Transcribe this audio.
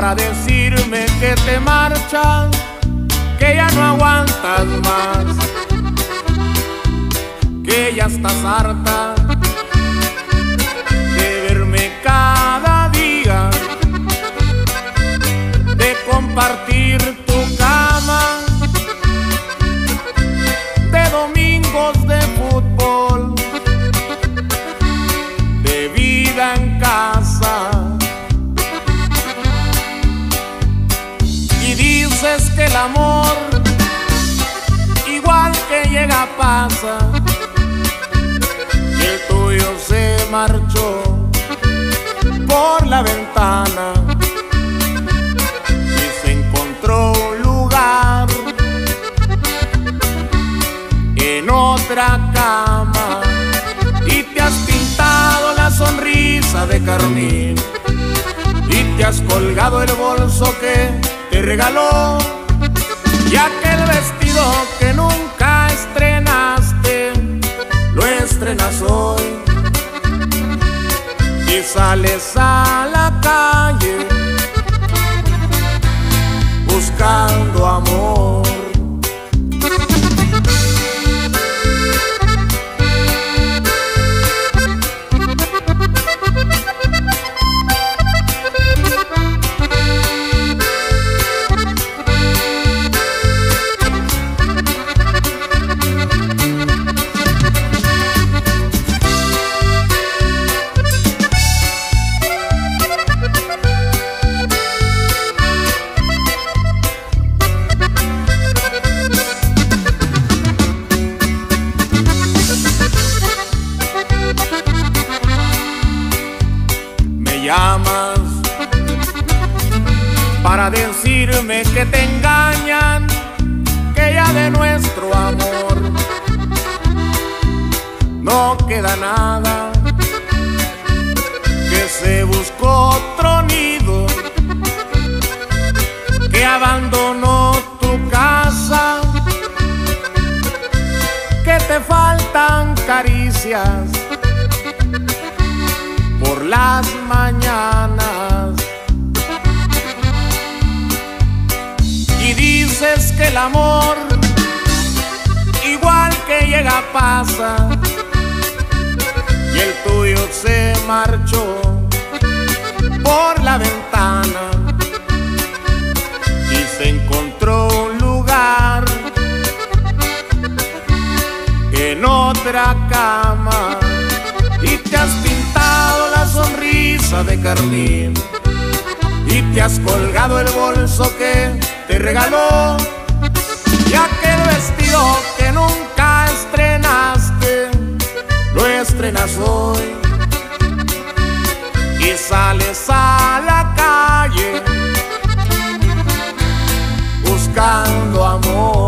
para decirme que te marchas, que ya no aguantas más, que ya estás harta de verme cada día, de compartir tu cama, de domingos de amor, igual que llega, pasa y el tuyo se marchó por la ventana y se encontró un lugar en otra cama. Y te has pintado la sonrisa de carmín y te has colgado el bolso que te regaló y aquel vestido que nunca estrenaste lo estrenas hoy y sales a la calle buscando amor. Llamas para decirme que te engañan, que ya de nuestro amor no queda nada, que se buscó otro nido, que abandonó tu casa, que te faltan caricias las mañanas. Y dices que el amor, igual que llega, pasa. Y el tuyo se marchó por la ventana y se encontró un lugar en otra cama carmín y te has colgado el bolso que te regaló. Y aquel vestido que nunca estrenaste lo estrenas hoy. Y sales a la calle buscando amor.